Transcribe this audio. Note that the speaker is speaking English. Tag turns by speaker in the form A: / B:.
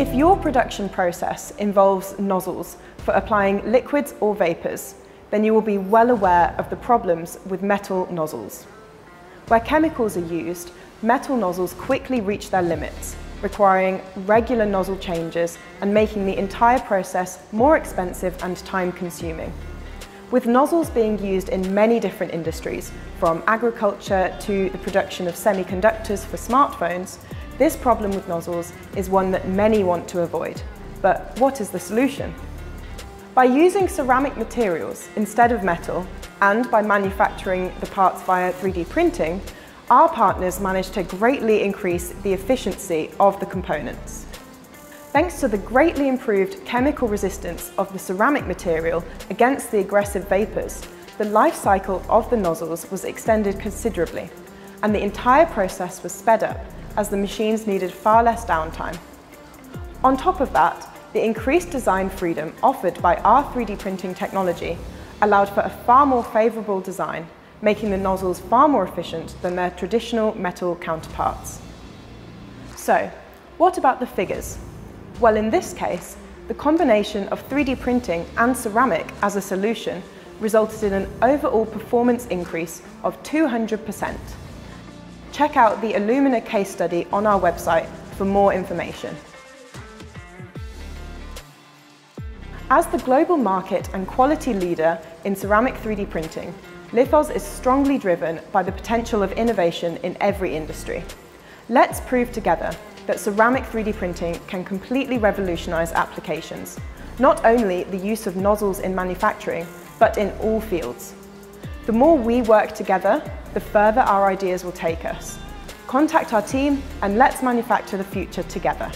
A: If your production process involves nozzles for applying liquids or vapours, then you will be well aware of the problems with metal nozzles. Where chemicals are used, metal nozzles quickly reach their limits, requiring regular nozzle changes and making the entire process more expensive and time consuming. With nozzles being used in many different industries, from agriculture to the production of semiconductors for smartphones, this problem with nozzles is one that many want to avoid. But what is the solution? By using ceramic materials instead of metal, and by manufacturing the parts via 3D printing, our partners managed to greatly increase the efficiency of the components. Thanks to the greatly improved chemical resistance of the ceramic material against the aggressive vapours, the life cycle of the nozzles was extended considerably, and the entire process was sped up as the machines needed far less downtime. On top of that, the increased design freedom offered by our 3D printing technology allowed for a far more favourable design, making the nozzles far more efficient than their traditional metal counterparts. So, what about the figures? Well, in this case, the combination of 3D printing and ceramic as a solution resulted in an overall performance increase of 200%. Check out the Illumina case study on our website for more information. As the global market and quality leader in ceramic 3D printing, Lithoz is strongly driven by the potential of innovation in every industry. Let's prove together that ceramic 3D printing can completely revolutionise applications, not only the use of nozzles in manufacturing, but in all fields. The more we work together, the further our ideas will take us. Contact our team and let's manufacture the future together.